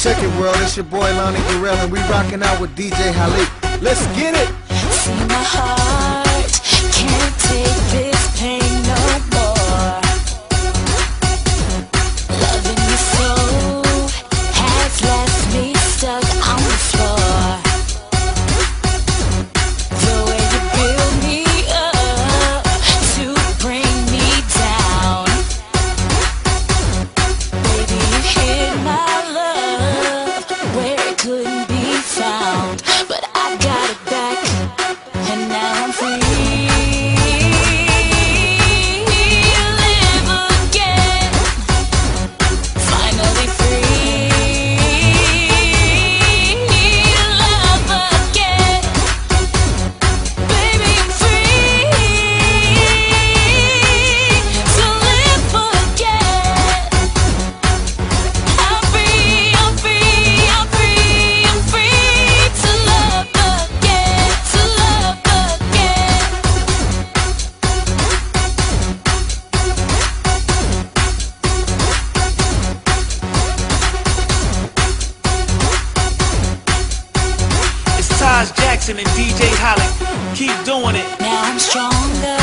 Check it, world. It's your boy Lonnie Gorell, and we rocking out with DJ Halik. Let's get it. Taj Jackson and DJ Holland. Keep doing it. Now I'm stronger,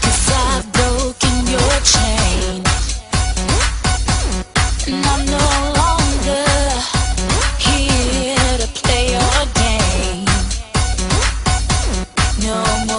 cause I've broken your chain. And I'm no longer here to play your game. No more.